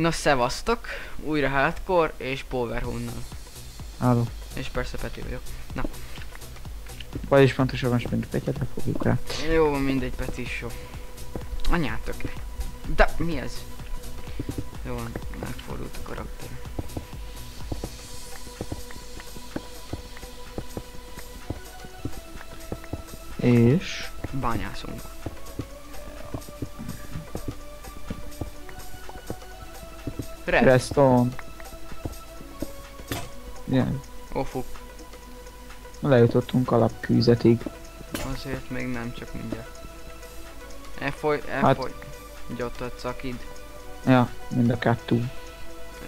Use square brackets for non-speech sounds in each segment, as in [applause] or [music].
Na szevasztok, újra hardcore és Powerhonnal. Halló. És persze Peti vagyok. Vagyis pontosabban springy pegyet, fogjuk rá. Jó, mindegy, Peti is jó. Anyátok. De mi ez? Jó, van, megfordult a karakter. És... Bányászunk. Redstone. Igen. Ó, fuk. Lejutottunk alapkűzetig. Azért még nem, csak mindjárt. Elfoly, Hát- elfoly. Gyottat szakid. Ja, mind a kettő.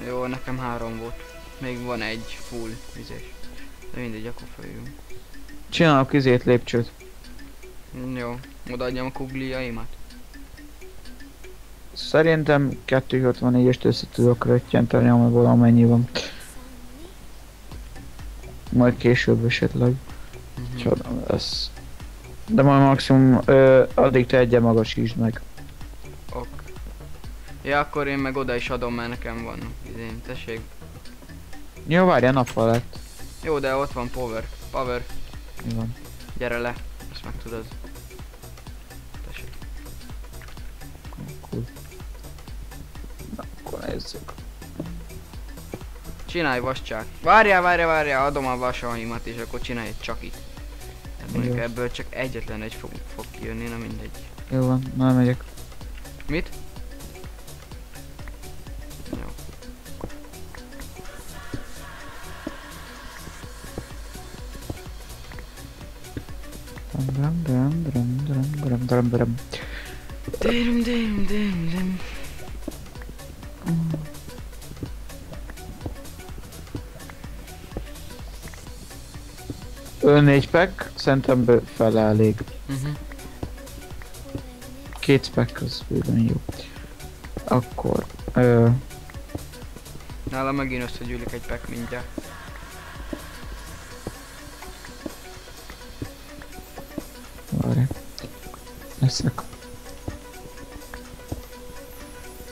Jó, nekem három volt. Még van egy full vizes. De mindegy, akkor följünk. Csinálok közét lépcsőt. Jó, odaadjam a kugliaimat. Szerintem 264-est össze tudok röttyenteni, ami valamennyi van. Majd később esetleg. Mhm. Csoda lesz. De majd maximum ö, addig te egyen magasítsd meg. Ok. Ja, akkor én meg oda is adom, mert nekem van. Izén, tessék. Jó, várjál, nappal lett. Jó, de ott van power. Power. Mi van? Gyere le. Ezt meg tudod. Nézzük. Csinálj vascsák. Várjál, várjál, várjál, adom a vasaimat és akkor csinálj egy csakit. Hát mondjuk ebből csak egyetlen egy fog, fog kijönni, na mindegy. Jó van, na megyek. Mit? Jó. Dram, dram, dram, dram, dram, dram, dram. 4 pack, szerintem fel elég. Uh-huh. Két pack az bőven jó. Akkor... Ö... Nálam megint összegyűlik egy pack mindjárt. Várj. Leszek.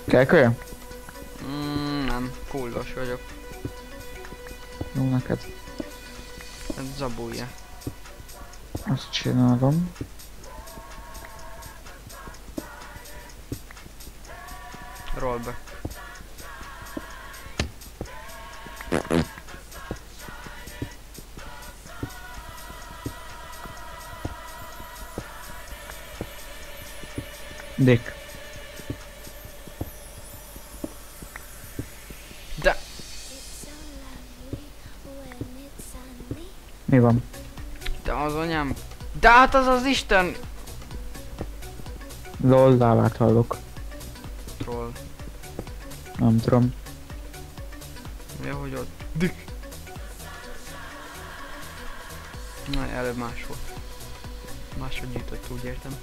Kelkölyem? Mm, nem, kuldos vagyok. Jó neked. Ez zabulja. Azt csinálom. Rollback. Dick. Mi van? de az anyám. De hát az az Isten Lol, lávát hallok. troll. Nem tudom. Ja, hogy ott. Dik. Na, előbb más volt. Máshogy gyűjtött, úgy értem.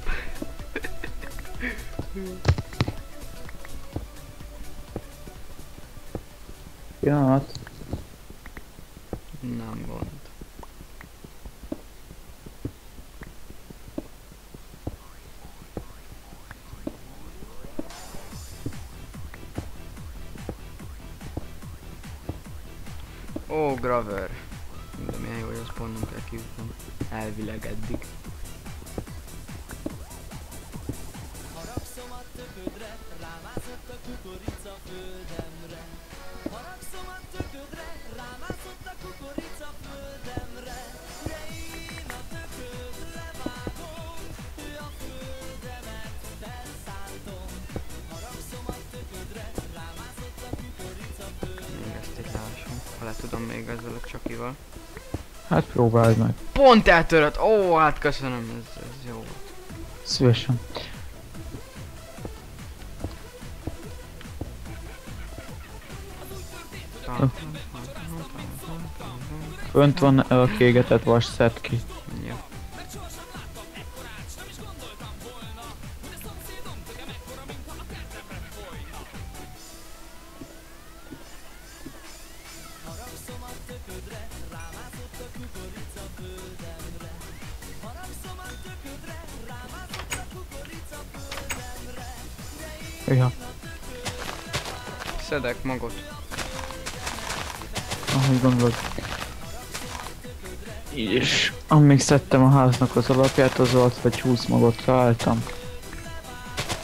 Pillanat. Nem gond. Graver. De milyen jó, hogy pont nem kell kijutnom. Elvileg eddig. Hát próbáld meg. Pont eltörött! Ó, hát köszönöm, ez, ez jó. volt. Szívesen. Fönt van a kégetett vas, szed ki. És amíg szedtem a háznak az alapját, az alatt vagy 20 magot találtam.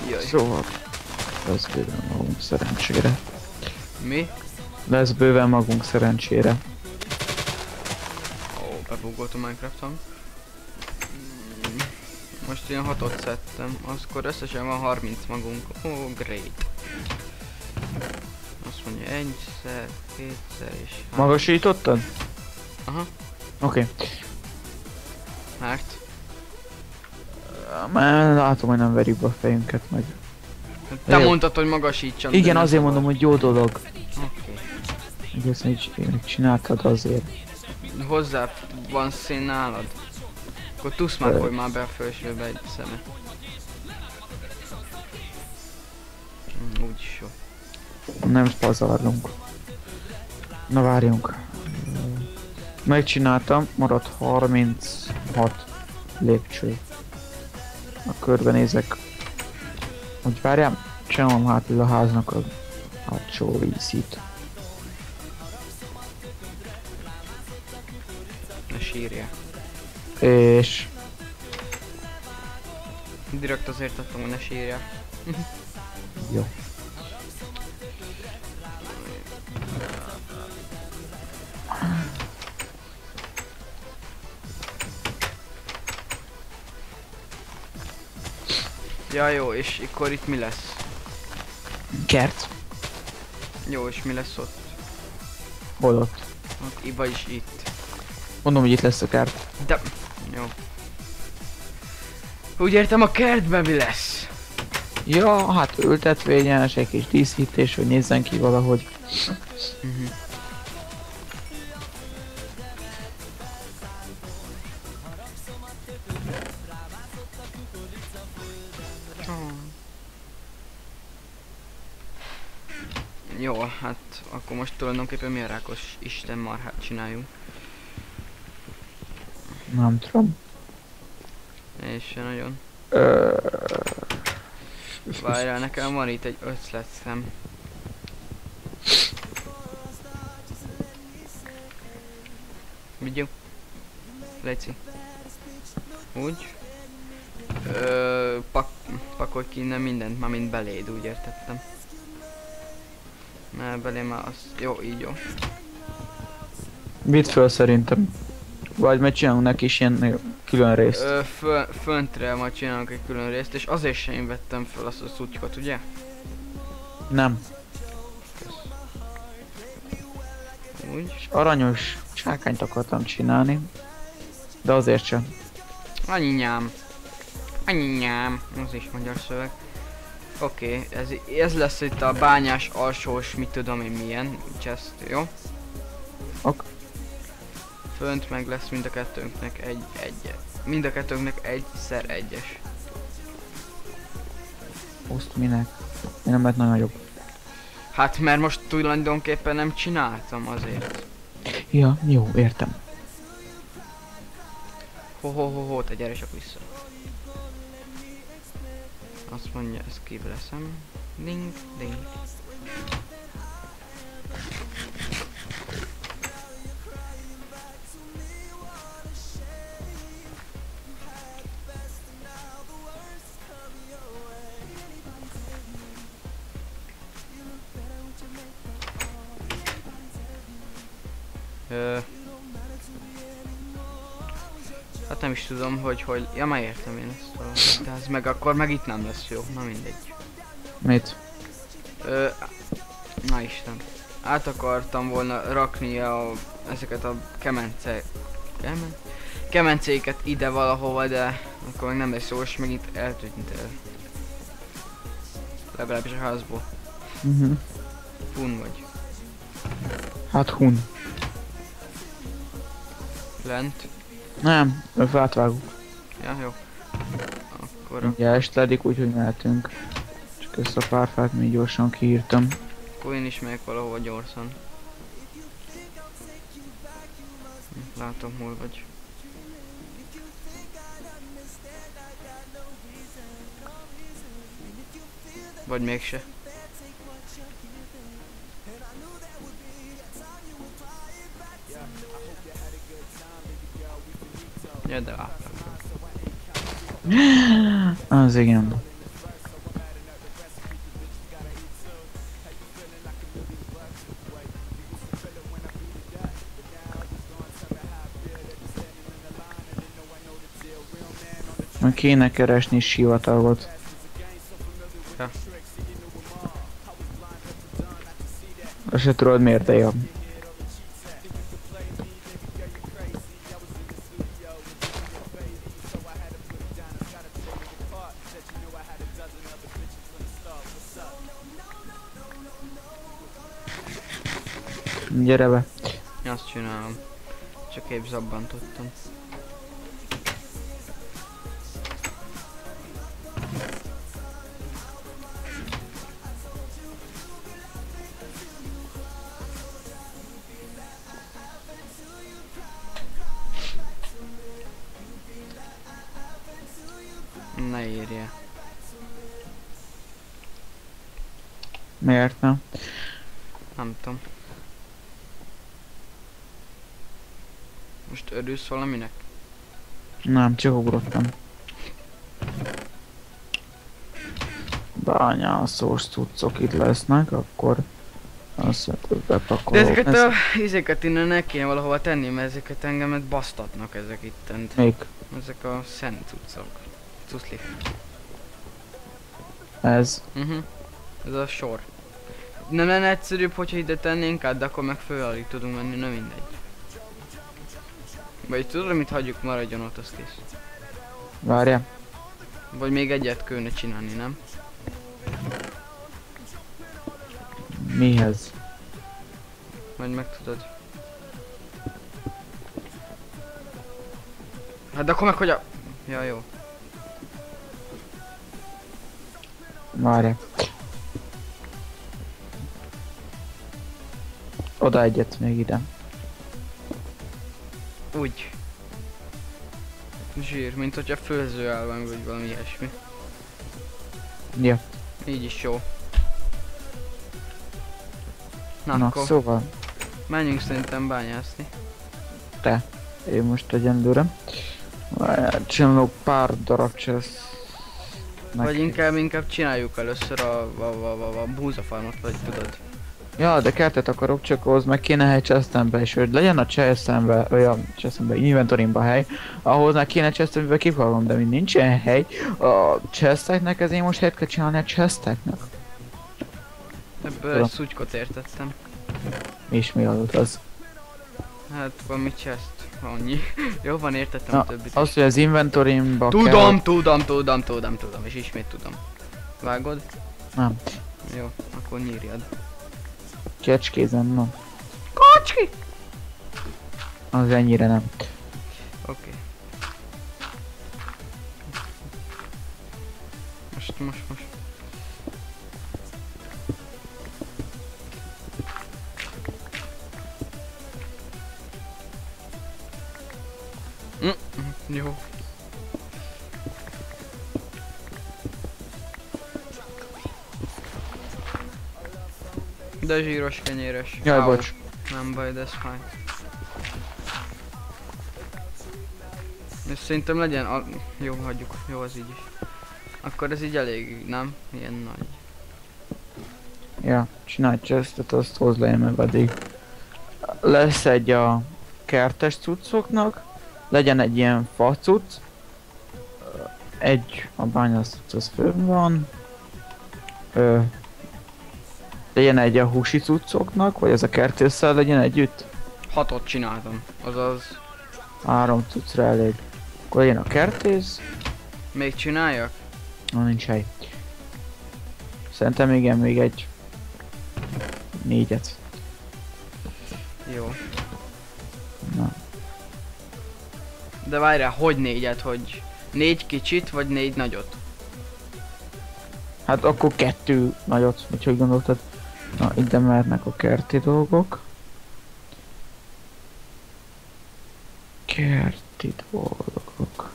Jaj. Szóval lesz bőven magunk szerencsére. Mi? Lesz bőven magunk szerencsére. Ó, bebugott a Minecrafton. Mm, Most én hatot szedtem, akkor összesen van 30 magunk. Ó, oh, great. Azt mondja egyszer, kétszer és három. Magasítottad? Aha, Oké. mert Okay. Már látom, hogy nem verjük be a fejünket meg. te Jó. mondtad, hogy magasítsam. Igen, azért szabad. mondom, hogy jó dolog. Oké. Hogy ezt így csináltad azért. Hozzá van szín nálad? Akkor tusz már, hogy már be a felsőbe egy szemet. Mm, Úgyis jó. Nem pazarlunk. Na várjunk. Megcsináltam, maradt 36 lépcső. A körbenézek. Hogy várjál, csinálom hátul a háznak a hátsó vízit. Ne sírja. És Direkt azért adtam, hogy ne sírja. jó. Ja jó, és akkor itt mi lesz? Kert. Jó, és mi lesz ott? Hol ott? Ott, i- vagyis itt. Mondom, hogy itt lesz a kert. De... Jó. Úgy értem a kertben mi lesz? Ja, hát ültetvényes, egy kis díszítés, hogy nézzen ki valahogy. Akkor most tulajdonképpen milyen rákos Isten marhát csináljunk. Nem tudom. És se nagyon. Várjál, nekem van itt egy ötletem. Vigyük. Leci. Úgy. Ö, pak, pakolj ki innen mindent, már mind beléd, úgy értettem. Mert belé már az... Jó, így jó. Vidd föl szerintem. Vagy meg csinálunk neki is ilyen külön részt. Ö, fö, föntre majd csinálunk egy külön részt, és azért sem vettem fel azt a szutykot, ugye? Nem. Úgy. Aranyos csákányt akartam csinálni. De azért sem. Anynyám. Anynyám. Az is magyar szöveg. Oké, okay, ez, ez lesz itt a bányás alsós, mit tudom én milyen chest, jó? Ok. Fönt meg lesz mind a kettőnknek egy egy. Mind a kettőnknek egyszer egyes. Azt minek? Én nem lehet nagyon jobb. Hát mert most tulajdonképpen nem csináltam azért. Ja, jó, értem. Ho ho ho ho, te gyere csak vissza. Azt mondja, ezt kiveszem. Ding, ding. Ö, nem is tudom, hogy hogy... Ja, már értem én ezt valahogy. De ez meg akkor meg itt nem lesz jó. Na mindegy. Mit? Ö, na Isten. Át akartam volna rakni a, ezeket a kemence... Kemen? Kemencéket ide valahova, de akkor meg nem lesz jó, és megint eltűnt el. Legalábbis a házból. Uh-huh. Fun vagy. Hát hun. Lent. Nem, ők átvágunk. Ja, jó. Akkor, Ugye estledik, úgyhogy mehetünk. Csak ezt a pár fát még gyorsan kiírtam. akkor én is megyek valahova gyorsan. Látom, hol vagy. Vagy mégse. Ja, de láttam. Az igen. Kéne keresni sivatagot. Ja. Se tudod miért, de jobb. Gyere be. Azt csinálom. Csak épp zabbantottam. Ne írja. Miért nem? Nem tudom. Most örülsz valaminek? Nem, csak ugrottam. Bányászós cuccok itt lesznek, akkor azt mondod, De ezeket Ez a izéket innen ne kéne valahova tenni, mert ezeket engemet basztatnak ezek ittent. Még Ezek a szent cuccok. Cuszli. ez. Uh-huh. Ez a sor. Nem lenne egyszerűbb, hogyha ide tennénk át, de akkor meg föl alig tudunk menni, na mindegy. Vagy tudod, mit hagyjuk maradjon ott, az kész. Várja. Vagy még egyet kéne csinálni, nem? Mihez? Majd megtudod. Hát de akkor meg hogy a... Ja, jó. Várja. Oda egyet még ide. Úgy. Zsír, mint hogyha főzőállvány vagy valami ilyesmi. Ja. Így is jó. Na, Na, akkor szóval, menjünk szerintem bányászni. én most egyelőre. Várjál, Csinálok pár darab csesz. Vagy inkább, inkább csináljuk először a, a, a, a, a búzafarmot, vagy tudod. Ja, de kertet akarok, csak ahhoz meg kéne hely chestembe, és hogy legyen a chestembe, olyan chestembe, inventorimba hely, ahhoz meg kéne chestembe kipalom, de mint nincsen hely, a chesteknek ezért most helyet kell csinálni a chesteknek. Ebből Tudom. egy szutykot értettem. És mi adott az? Hát valami chest, annyi. [laughs] jó van, értettem Na, a többit. az, hogy az inventorimba Tudom, tudom, tudom, tudom, tudom, és ismét tudom. Vágod? Nem. Jó, akkor nyírjad. Kecskézen, no. Kocski! Az ennyire nem. Oké. Most, most, most. De zsíros kenyéres. Jaj, Au. bocs. Nem baj, de ez fáj. És szerintem legyen, a... jó, hagyjuk, jó az így is. Akkor ez így elég, nem? Ilyen nagy. Ja, csinálj chestet, azt hozd le meg addig. Lesz egy a kertes cuccoknak, legyen egy ilyen fa cucc, egy a bányász cucc az fönn van, ö, legyen egy a húsi cuccoknak, vagy ez a kertésszel legyen együtt, Hatot csináltam, azaz három cuccra elég. Akkor legyen a kertész, még csináljak? na nincs hely. Szerintem igen, még egy négyet. Jó. Na. De várjál, hogy négyet, hogy négy kicsit, vagy négy nagyot? Hát akkor kettő nagyot, vagy hogy gondoltad? Na, ide mehetnek a kerti dolgok. Kerti dolgok.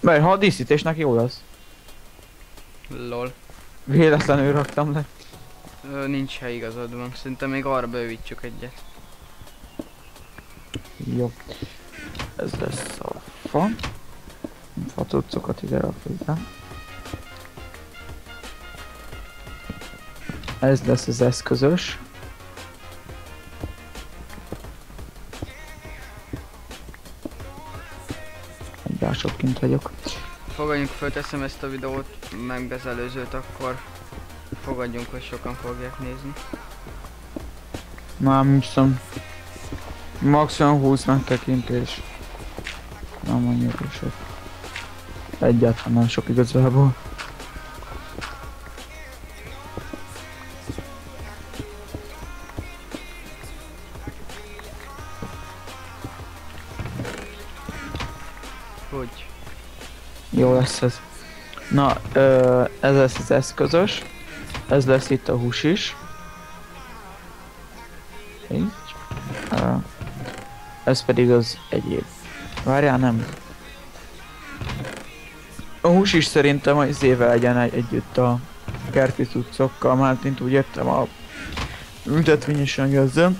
Mert ha a díszítésnek jó lesz. Lol. Véletlenül raktam le. Ö, nincs hely igazad van, szerintem még arra bővítsük egyet. Jó. Ez lesz a fa. Fa cuccokat ide rakjuk. Ez lesz az eszközös. Másodként vagyok. Fogadjunk, fölteszem ezt a videót, meg az előzőt, akkor fogadjunk, hogy sokan fogják nézni. Nem hiszem. Maximum 20 megtekintés. Nem annyira sok. Egyáltalán nem sok igazából. Jó lesz ez. Na, ö, ez lesz az eszközös. Ez lesz itt a hús is. Így. Ö, ez pedig az egyéb. Várjál, nem. A hús is szerintem az éve legyen egy, együtt a kerti cuccokkal, már mint úgy értem a ültetvényes anyagozom.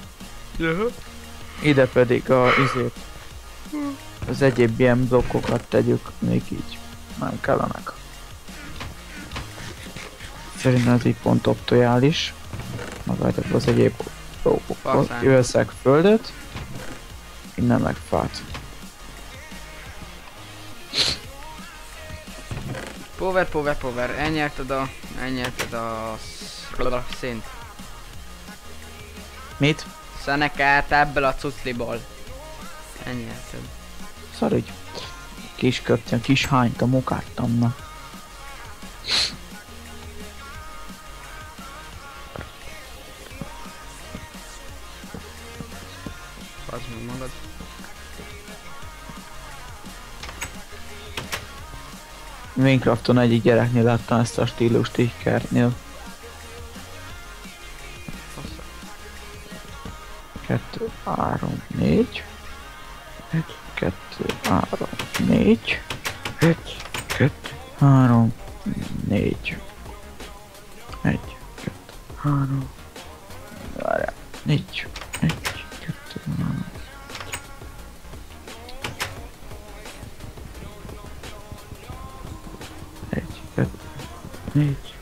Ide pedig a izét. Az egyéb ilyen blokkokat tegyük még így. Nem kellenek. Szerintem ez így pont optimális. Magátok az egyéb. Faszán. Kiveszek földet. Innen meg fát. Power, power, power, elnyerted a... elnyerted a... sz- szint. Mit? Szenekát ebből a cucliból. Elnyerted. Szarügy. Kis köptem, kis hányt a mokáttam, na. Az meg magad. Minecrafton egyik gyereknél láttam ezt a stílust így kertnél. Kettő, három, négy. Egy, kettő, három, négy. Egy, kettő, három, négy. Egy, kettő, három. Várjál. Négy. Egy, kettő, három. Egy, kettő, négy.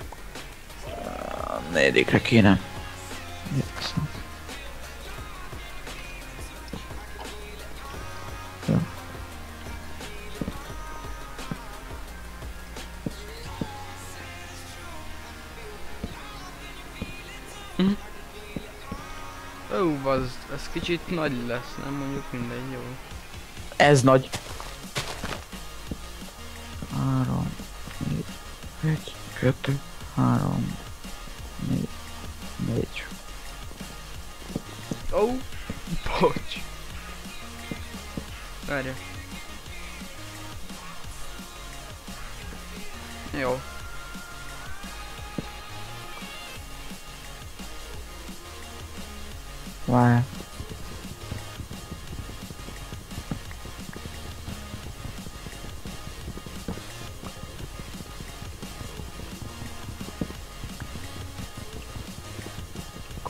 A negyedikre kéne. Az, ez kicsit nagy lesz, nem mondjuk mindegy, jó. Ez nagy. Három, négy, egy, kettő, három,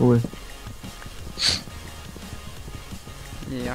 Cool. Ja.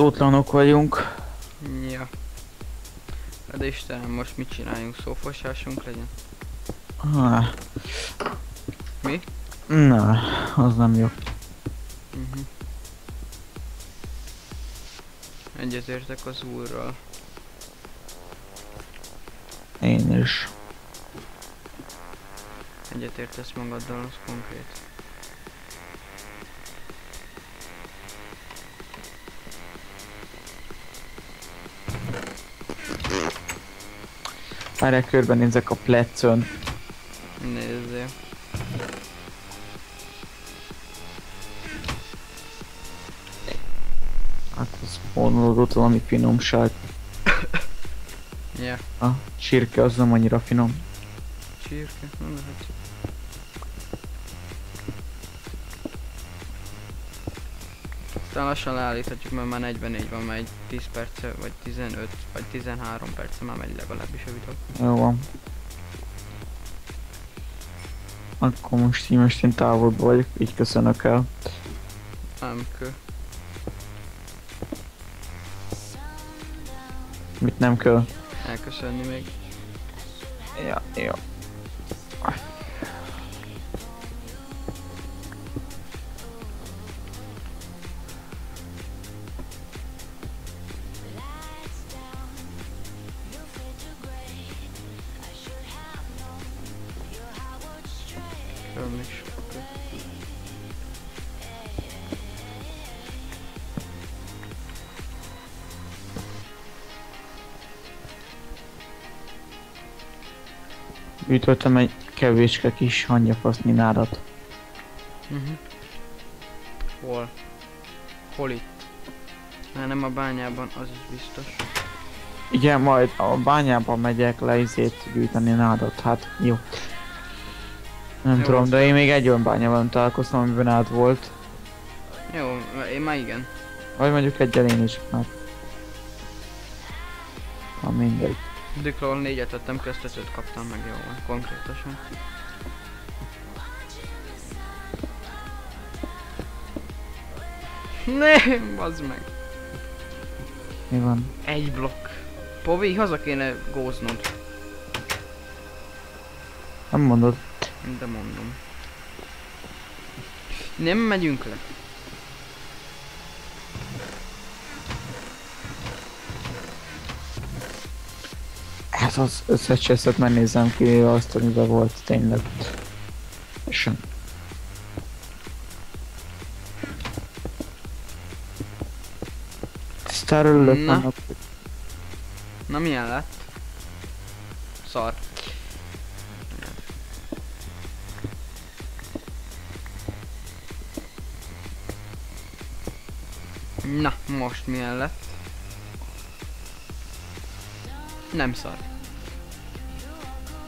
Szótlanok vagyunk. Ja. Hát Istenem, most mit csináljunk? Szófosásunk legyen? Ah. Mi? Na, az nem jó. Uh-huh. Egyetértek az úrral. Én is. Egyetértesz magaddal, az konkrét. Várják körbenézek a plecön. Nézzél. Hát az vonulódott valami finomság. Ja, A csirke az nem annyira finom. csirke, nem lehet. Aztán lassan leállíthatjuk, mert már 44 van, már egy 10 perce, vagy 15, vagy 13 perce már megy legalábbis a videó. Jó van. Akkor most így most én távolba vagyok, így köszönök el. Nem kő. Mit nem kell? Elköszönni még. Ja, jó. Ütöttem egy kevéske kis hangyafaszninádat. Mhm. Hol? Hol itt? Már nem a bányában, az is biztos. Igen, majd a bányában megyek le izét gyűjteni nádat, hát jó. Nem Jó. tudom, de én még egy olyan bányában találkoztam, amiben nád volt. Jó, én már igen. Vagy mondjuk egyel én is, hát. Na mindegy. Diklól négyet tettem, köztet öt kaptam meg, jó van, konkrétosan. Nem, bazd meg. Mi van? Egy blokk. Povi, haza kéne góznod. Nem mondod? De mondom. Nem megyünk le. Ez az összes cseszet megnézem ki azt, amiben volt tényleg. Sem. Tisztára Na. annak, Na milyen lett? Szar. Na, most milyen lett? Nem szar.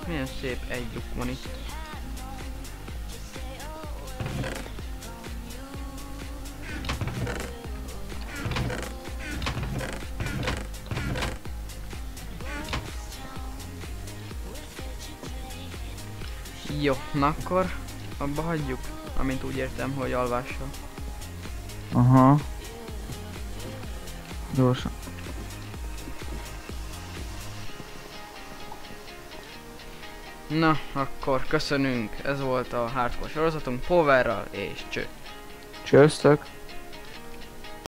Milyen szép egy luk van itt. Jó, na akkor abba hagyjuk, amint úgy értem, hogy alvással. Aha. Gyorsan. Na, akkor köszönünk, ez volt a hardcore sorozatunk Powerral és cső. Csőztök.